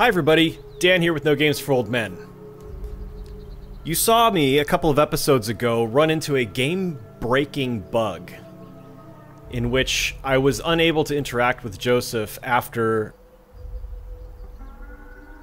Hi everybody, Dan here with No Games for Old Men. You saw me a couple of episodes ago run into a game-breaking bug in which I was unable to interact with Joseph after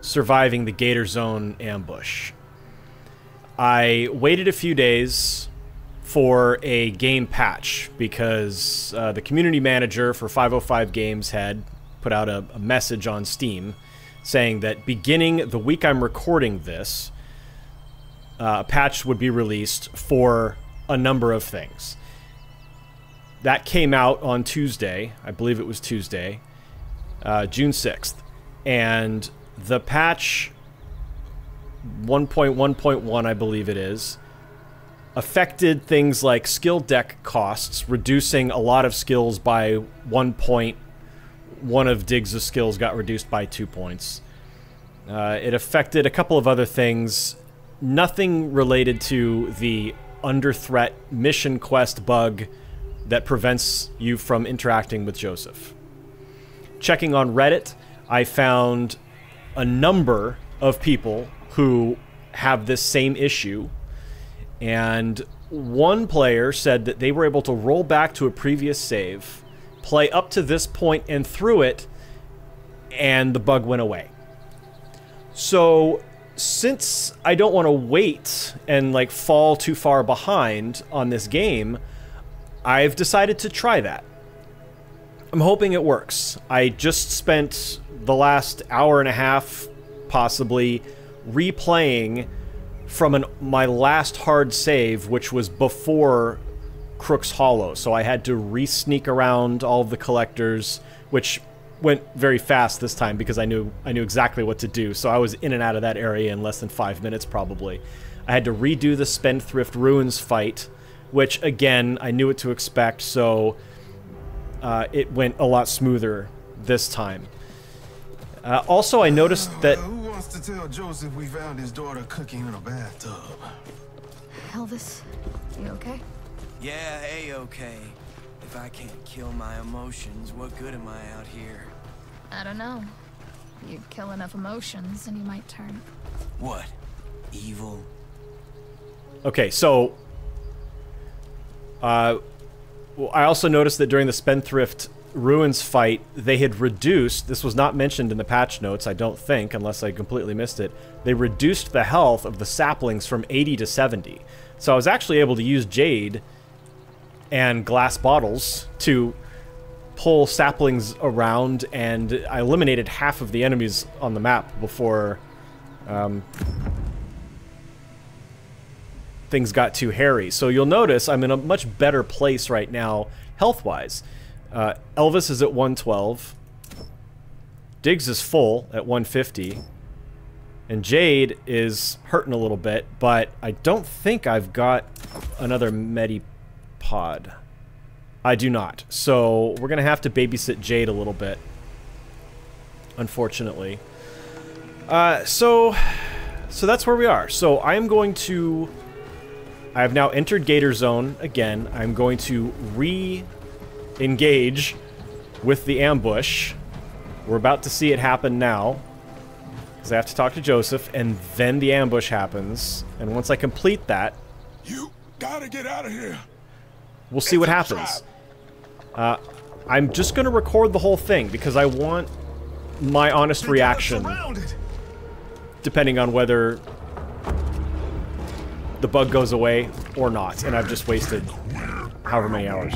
surviving the Gator Zone ambush. I waited a few days for a game patch because uh, the community manager for 505 Games had put out a, a message on Steam saying that beginning the week I'm recording this, uh, a patch would be released for a number of things. That came out on Tuesday. I believe it was Tuesday, uh, June 6th. And the patch 1.1.1, I believe it is, affected things like skill deck costs, reducing a lot of skills by one point. One of Diggs' skills got reduced by two points. Uh, it affected a couple of other things. Nothing related to the under threat mission quest bug that prevents you from interacting with Joseph. Checking on Reddit, I found a number of people who have this same issue. And one player said that they were able to roll back to a previous save, play up to this point and through it, and the bug went away. So, since I don't want to wait and like fall too far behind on this game, I've decided to try that. I'm hoping it works. I just spent the last hour and a half, possibly, replaying from an, my last hard save, which was before Crook's Hollow. So I had to re-sneak around all of the collectors, which went very fast this time because I knew I knew exactly what to do. So I was in and out of that area in less than five minutes, probably. I had to redo the Spendthrift Ruins fight, which again I knew what to expect. So uh, it went a lot smoother this time. Uh, also, I noticed that. Who wants to tell Joseph we found his daughter cooking in a bathtub? Elvis, you okay? Yeah, a-okay. If I can't kill my emotions, what good am I out here? I don't know. You kill enough emotions and you might turn. What? Evil? Okay, so. Uh, well, I also noticed that during the Spendthrift Ruins fight, they had reduced. This was not mentioned in the patch notes, I don't think, unless I completely missed it. They reduced the health of the saplings from 80 to 70. So I was actually able to use Jade and glass bottles to pull saplings around, and I eliminated half of the enemies on the map before um, things got too hairy. So you'll notice I'm in a much better place right now, health-wise. Uh, Elvis is at 112. Diggs is full at 150. And Jade is hurting a little bit, but I don't think I've got another Medipod. I do not. So we're going to have to babysit Jade a little bit. Unfortunately. Uh, so, so that's where we are. So I am going to... I have now entered Gator Zone again. I'm going to re-engage with the ambush. We're about to see it happen now. Because I have to talk to Joseph, and then the ambush happens. And once I complete that... You gotta get out of here. We'll see what happens. Uh, I'm just going to record the whole thing because I want my honest reaction depending on whether the bug goes away or not, and I've just wasted however many hours.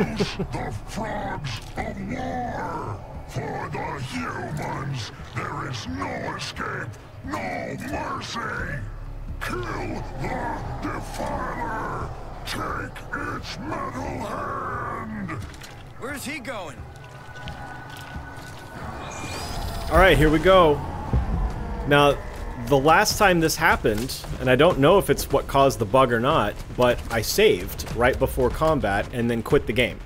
Let the frogs of war! For the humans, there is no escape, no mercy! Kill the Defiler! Take its metal hand! Where's he going? Alright, here we go. Now, the last time this happened, and I don't know if it's what caused the bug or not, but I saved right before combat and then quit the game.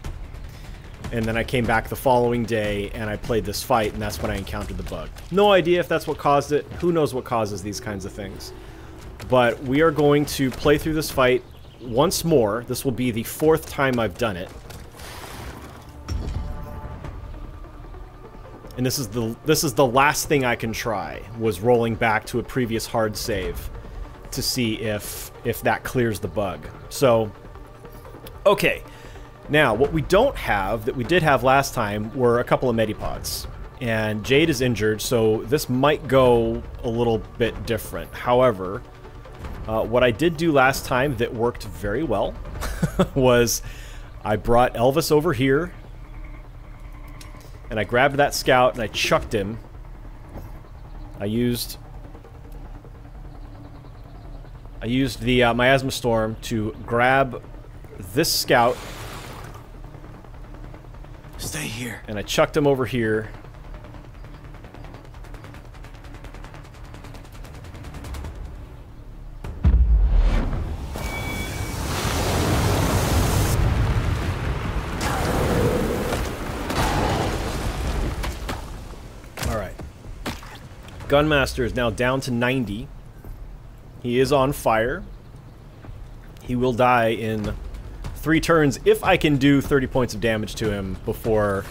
And then I came back the following day and I played this fight, and that's when I encountered the bug. No idea if that's what caused it. Who knows what causes these kinds of things. But we are going to play through this fight once more. This will be the fourth time I've done it. And this is the this is the last thing I can try was rolling back to a previous hard save to see if if that clears the bug. So okay. Now, what we don't have that we did have last time were a couple of medipods. And Jade is injured, so this might go a little bit different. However, uh, what I did do last time that worked very well was I brought Elvis over here and I grabbed that scout and I chucked him. I used I used the uh, miasma storm to grab this scout Stay here. and I chucked him over here. Gunmaster is now down to 90. He is on fire. He will die in three turns if I can do 30 points of damage to him before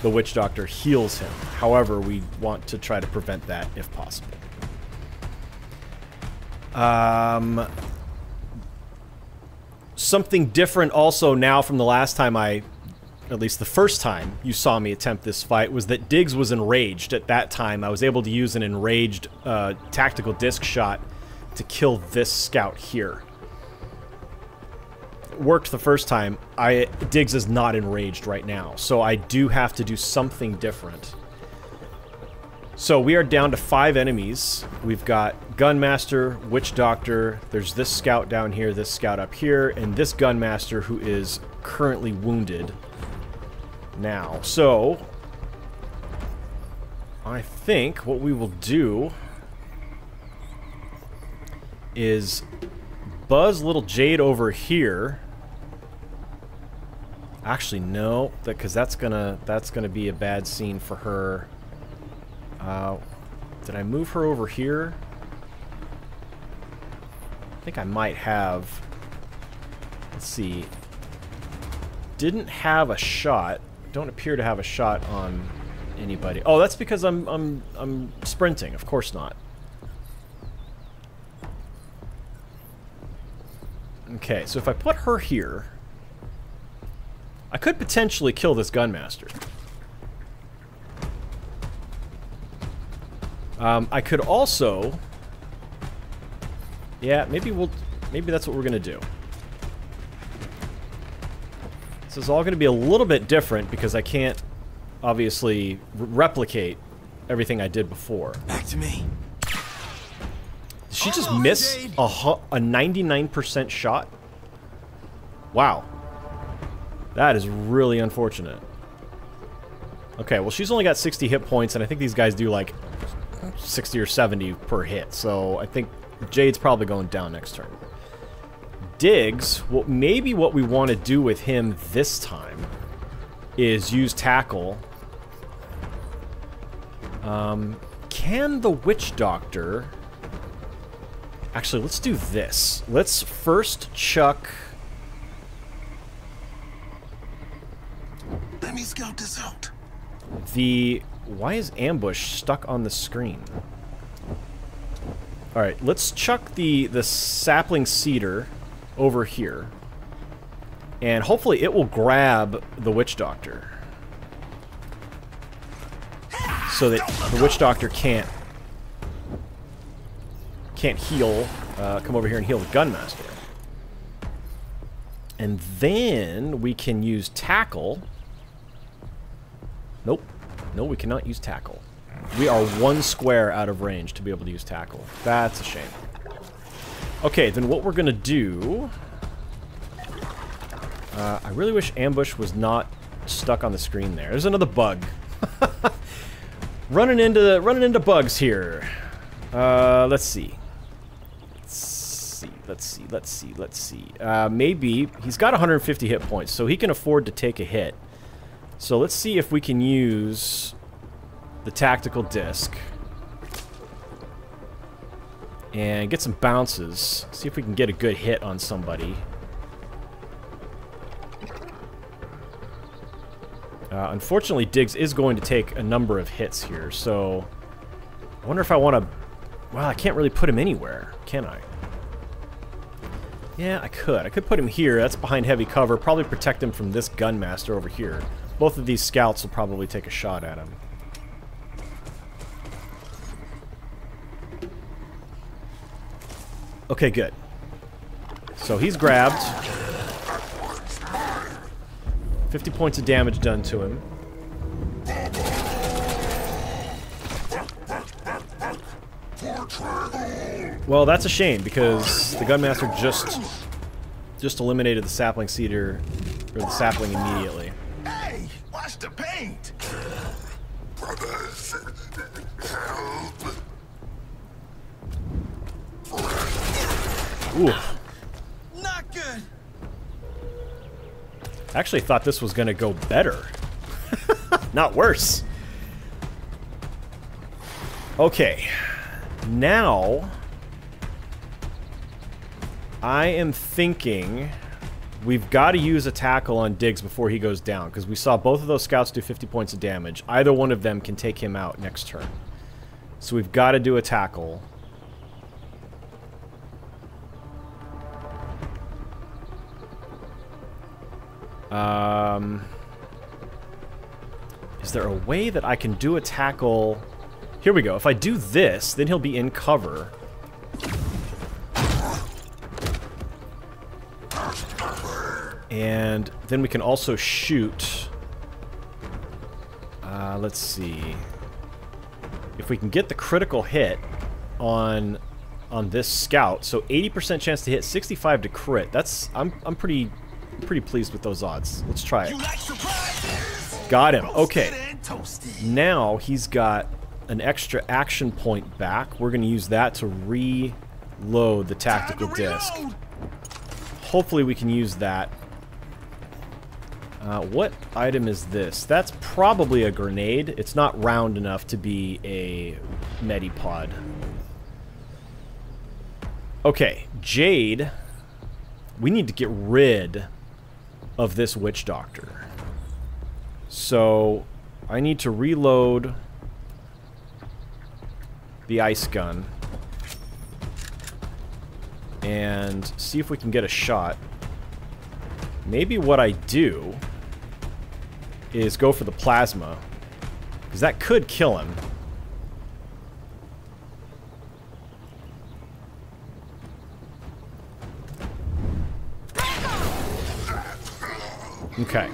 the Witch Doctor heals him. However, we want to try to prevent that if possible. Um, something different also now from the last time I, at least the first time you saw me attempt this fight, was that Diggs was enraged at that time. I was able to use an enraged uh, tactical disc shot to kill this scout here worked the first time, I Diggs is not enraged right now, so I do have to do something different. So we are down to five enemies. We've got Gunmaster, Witch Doctor, there's this scout down here, this scout up here, and this Gunmaster who is currently wounded now. So, I think what we will do is buzz little Jade over here. Actually, no, because that's gonna that's gonna be a bad scene for her. Uh, did I move her over here? I think I might have. Let's see. Didn't have a shot. Don't appear to have a shot on anybody. Oh, that's because I'm I'm I'm sprinting. Of course not. Okay, so if I put her here, I could potentially kill this Gunmaster. Um, I could also... Yeah, maybe we'll... Maybe that's what we're to do. This is all going to be a little bit different because I can't, obviously, replicate everything I did before. Back to me. Did she just Almost, miss Jade. a a 99% shot? Wow. That is really unfortunate. Okay, well she's only got 60 hit points, and I think these guys do like 60 or 70 per hit, so I think Jade's probably going down next turn. Diggs, well, maybe what we want to do with him this time is use Tackle. Um, can the Witch Doctor... Actually, let's do this. Let's first chuck... Let me scout this out. The... Why is ambush stuck on the screen? Alright, let's chuck the, the sapling cedar over here. And hopefully it will grab the witch doctor. So that the witch doctor can't can't heal, uh, come over here and heal the gunmaster. And then we can use tackle. Nope. No, we cannot use tackle. We are one square out of range to be able to use tackle. That's a shame. Okay, then what we're gonna do... Uh, I really wish ambush was not stuck on the screen there. There's another bug. running into running into bugs here. Uh, let's see. Let's see. Let's see. Let's see. Let's see. Uh, maybe he's got 150 hit points, so he can afford to take a hit. So let's see if we can use the tactical disc and get some bounces. See if we can get a good hit on somebody. Uh, unfortunately, Diggs is going to take a number of hits here, so I wonder if I want to... Well, I can't really put him anywhere, can I? Yeah, I could. I could put him here. That's behind heavy cover. Probably protect him from this Gunmaster over here. Both of these scouts will probably take a shot at him. Okay, good. So he's grabbed. 50 points of damage done to him. Well, that's a shame because the Gunmaster just just eliminated the sapling cedar or the sapling immediately. Not good. I actually thought this was going to go better. Not worse. Okay. Now, I am thinking we've got to use a tackle on Diggs before he goes down, because we saw both of those scouts do 50 points of damage. Either one of them can take him out next turn. So we've got to do a tackle. Um, is there a way that I can do a tackle? Here we go. If I do this, then he'll be in cover. And then we can also shoot. Uh, let's see. If we can get the critical hit on on this scout, so 80% chance to hit, 65 to crit. That's I'm I'm pretty pretty pleased with those odds. Let's try it. like? Got him. Okay. Now he's got an extra action point back. We're going to use that to reload the tactical disc. Hopefully we can use that. Uh, what item is this? That's probably a grenade. It's not round enough to be a Medipod. Okay, Jade. We need to get rid of this Witch Doctor. So, I need to reload the ice gun and see if we can get a shot. Maybe what I do is go for the plasma, because that could kill him. Okay.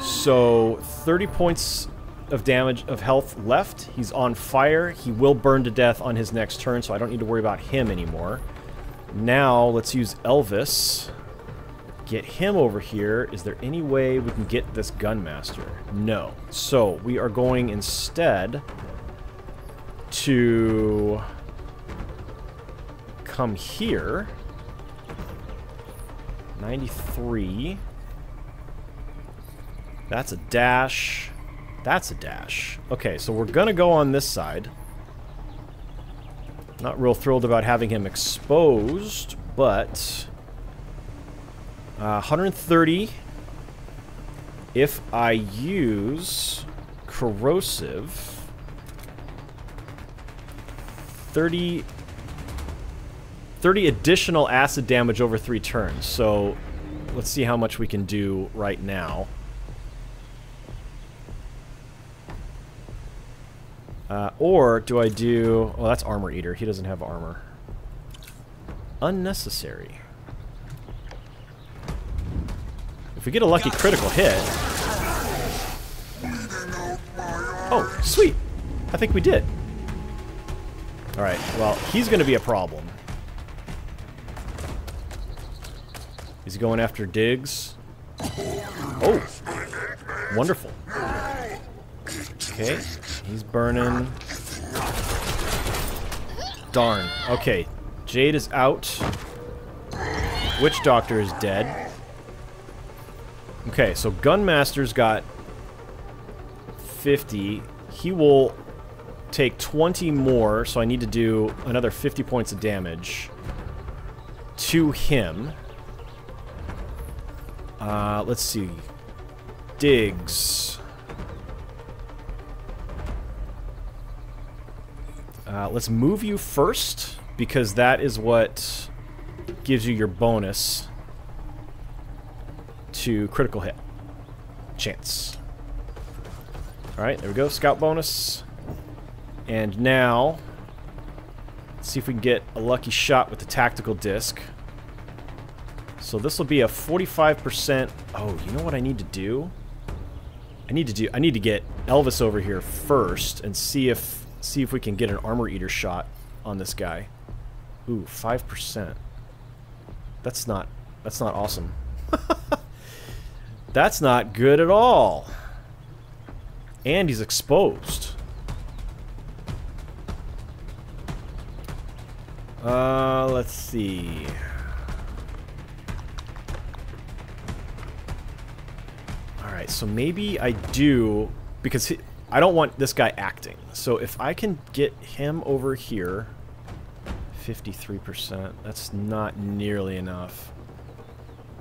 So, 30 points of damage of health left. He's on fire. He will burn to death on his next turn, so I don't need to worry about him anymore. Now, let's use Elvis. Get him over here. Is there any way we can get this Gunmaster? No. So, we are going instead to come here. 93. That's a dash. That's a dash. Okay, so we're gonna go on this side. Not real thrilled about having him exposed, but... Uh, 130 if I use corrosive 30 30 additional acid damage over three turns so let's see how much we can do right now Uh, or do I do... Oh, that's Armor Eater. He doesn't have armor. Unnecessary. If we get a lucky critical hit... Oh, sweet! I think we did. Alright, well, he's going to be a problem. Is he going after Diggs? Oh! Wonderful. Okay. He's burning. Darn. Okay. Jade is out. Witch Doctor is dead. Okay, so Gunmaster's got 50. He will take 20 more, so I need to do another 50 points of damage to him. Uh, let's see. Diggs. Uh, let's move you first, because that is what gives you your bonus to critical hit. Chance. Alright, there we go. Scout bonus. And now, let's see if we can get a lucky shot with the tactical disc. So this will be a 45%... Oh, you know what I need to do? I need to do... I need to get Elvis over here first and see if see if we can get an armor eater shot on this guy. Ooh, 5%. That's not... That's not awesome. that's not good at all. And he's exposed. Uh, let's see. Alright, so maybe I do... Because he, I don't want this guy acting. So if I can get him over here... 53%. That's not nearly enough.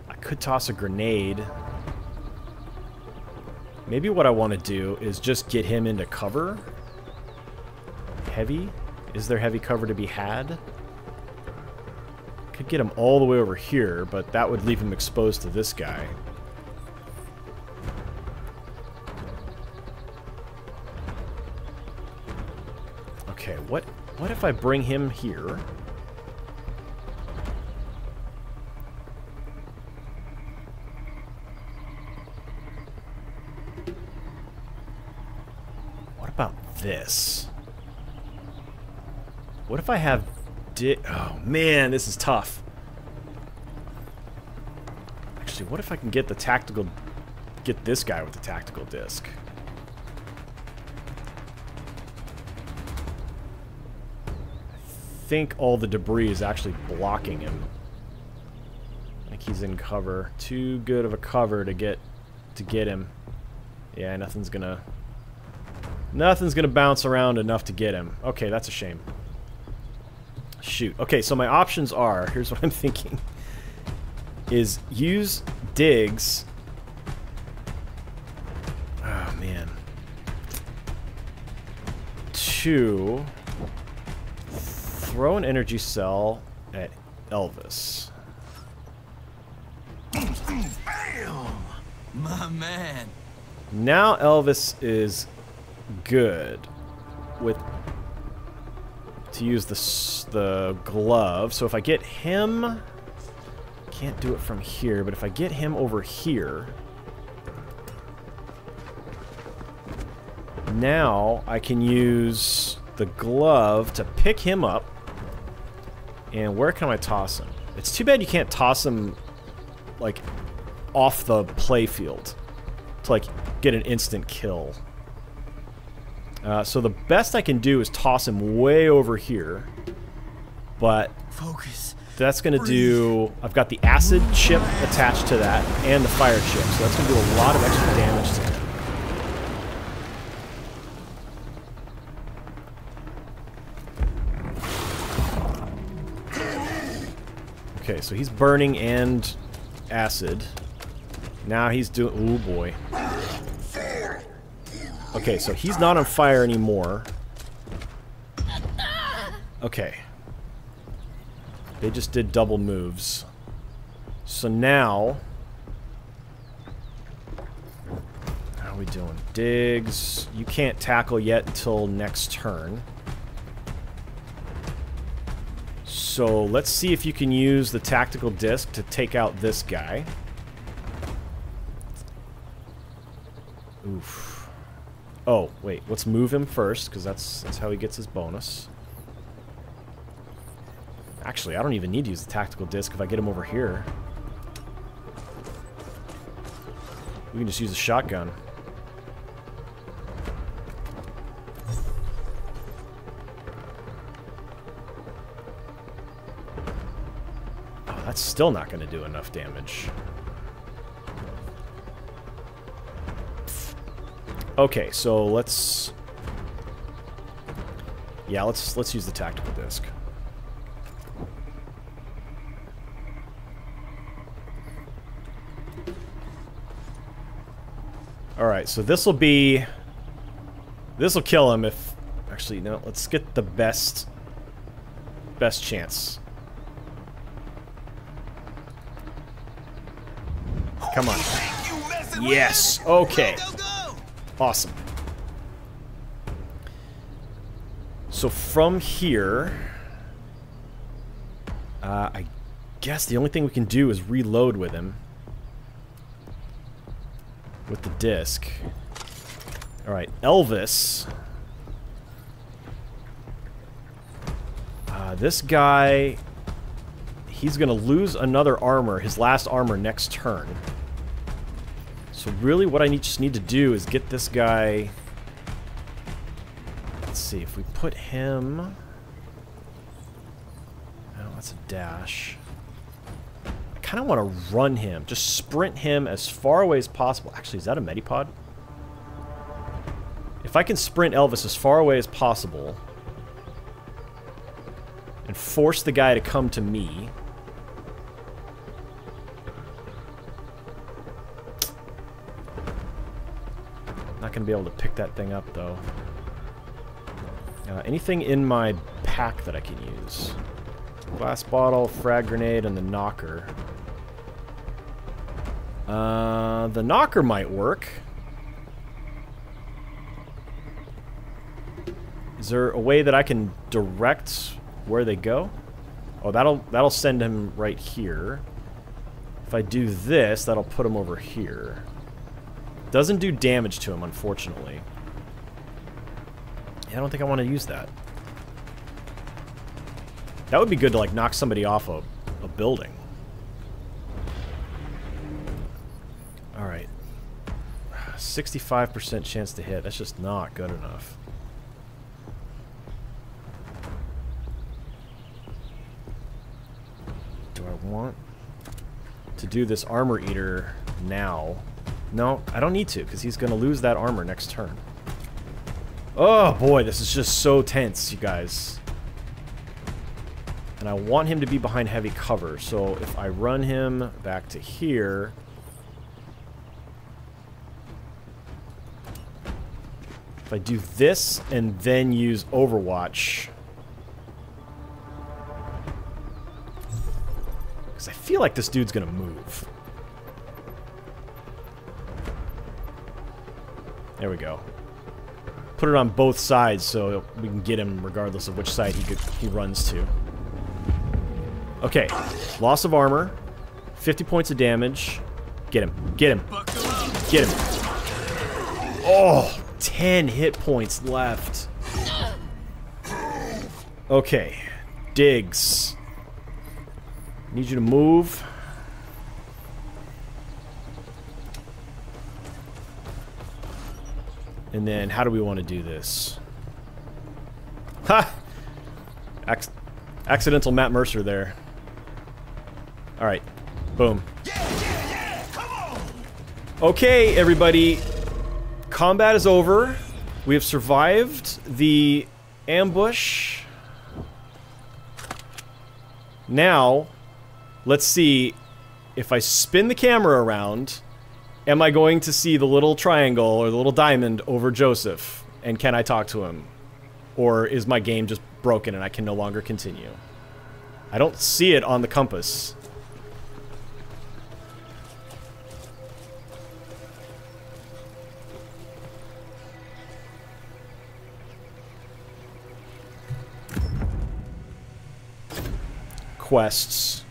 I could toss a grenade. Maybe what I want to do is just get him into cover. Heavy? Is there heavy cover to be had? Could get him all the way over here, but that would leave him exposed to this guy. What if I bring him here? What about this? What if I have di- Oh man, this is tough. Actually, what if I can get the tactical... Get this guy with the tactical disc? Think all the debris is actually blocking him. Like he's in cover. Too good of a cover to get to get him. Yeah, nothing's gonna nothing's gonna bounce around enough to get him. Okay, that's a shame. Shoot. Okay, so my options are, here's what I'm thinking, is use Diggs. Oh, man. To throw an energy cell at Elvis. My man. Now Elvis is good with to use the the glove. So if I get him, can't do it from here. But if I get him over here, now I can use the glove to pick him up. And where can I toss him? It's too bad you can't toss him like off the playfield to like get an instant kill. Uh, so the best I can do is toss him way over here. But Focus. that's going to do... I've got the acid chip attached to that and the fire chip. So that's going to do a lot of extra damage Okay, so he's burning and acid. Now he's doing... Oh boy. Okay, so he's not on fire anymore. Okay. They just did double moves. So now... How are we doing? Diggs. You can't tackle yet until next turn. So let's see if you can use the tactical disc to take out this guy. Oof. Oh, wait. Let's move him first, because that's, that's how he gets his bonus. Actually, I don't even need to use the tactical disc if I get him over here. We can just use a shotgun. That's still not going to do enough damage. Okay, so let's... Yeah, let's let's use the tactical disc. Alright, so this will be... This will kill him if... Actually, no, let's get the best... Best chance. Come on. Yes! Okay. Awesome. So from here... Uh, I guess the only thing we can do is reload with him with the disc. Alright, Elvis. Uh, this guy... He's going to lose another armor, his last armor, next turn. So really what I need, just need to do is get this guy... Let's see, if we put him... Oh, that's a dash I kind of want to run him. Just sprint him as far away as possible. Actually, is that a Medipod? If I can sprint Elvis as far away as possible and force the guy to come to me... going to be able to pick that thing up, though. Uh, anything in my pack that I can use? Glass bottle, frag grenade, and the knocker. Uh, the knocker might work. Is there a way that I can direct where they go? Oh, that'll that'll send him right here. If I do this, that'll put him over here. Doesn't do damage to him, unfortunately. Yeah, I don't think I want to use that. That would be good to, like, knock somebody off a, a building. Alright. 65% chance to hit. That's just not good enough. Do I want to do this armor eater now? No, I don't need to, because he's going to lose that armor next turn. Oh boy, this is just so tense, you guys. And I want him to be behind heavy cover, so if I run him back to here... If I do this and then use Overwatch... Because I feel like this dude's gonna move. There we go. Put it on both sides so we can get him regardless of which side he, could, he runs to. Okay. Loss of armor. 50 points of damage. Get him. Get him. Get him. Oh, 10 hit points left. Okay. Diggs. Need you to move. And then, how do we want to do this? Ha! Ac accidental Matt Mercer there. Alright. Boom. Okay, everybody. Combat is over. We have survived the ambush. Now, let's see if I spin the camera around, am I going to see the little triangle or the little diamond over Joseph? And can I talk to him? Or is my game just broken and I can no longer continue? I don't see it on the compass. quests.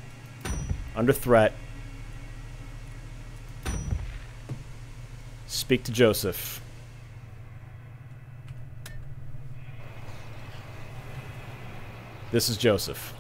Under threat. Speak to Joseph. This is Joseph.